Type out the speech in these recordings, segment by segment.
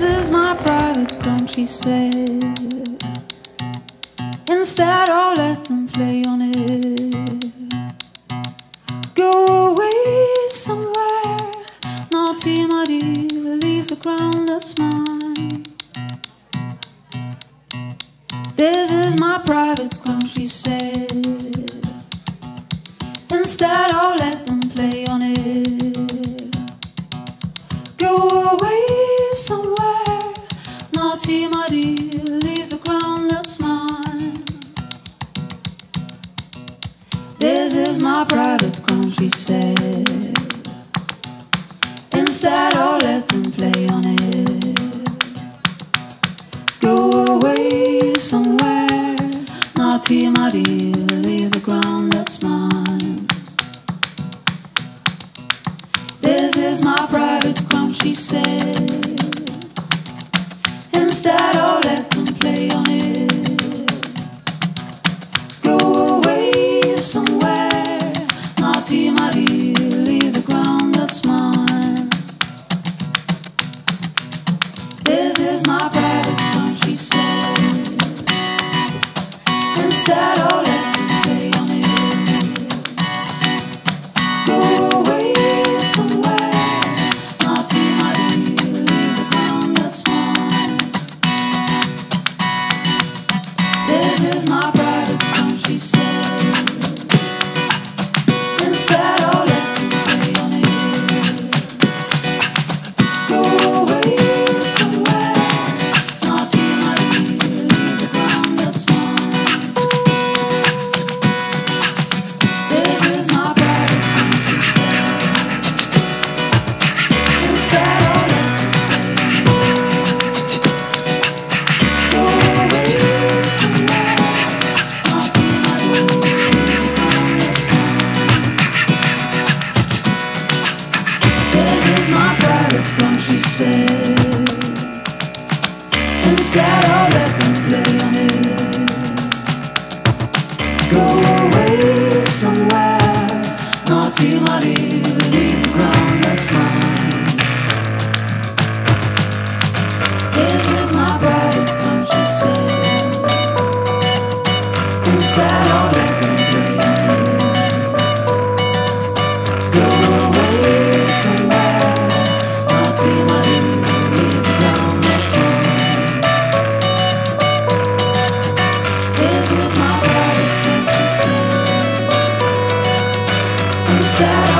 This is my private dome, she said Instead I'll let them play on it. Go away somewhere Naughty my dear, leave the ground that's mine This is my private ground, she said. Instead I'll let That's my private ground, she said. Instead, I'll let them play on it. Go away somewhere, not here, my dear. Leave the ground that's mine. This is my private ground, she said. Instead, is my prize. Don't you see? let them play on it. Go away. time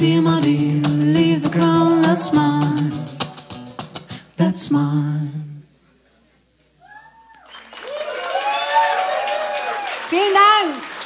Humanity, my dear, leave the crown, that's mine. That's mine. Vielen Dank.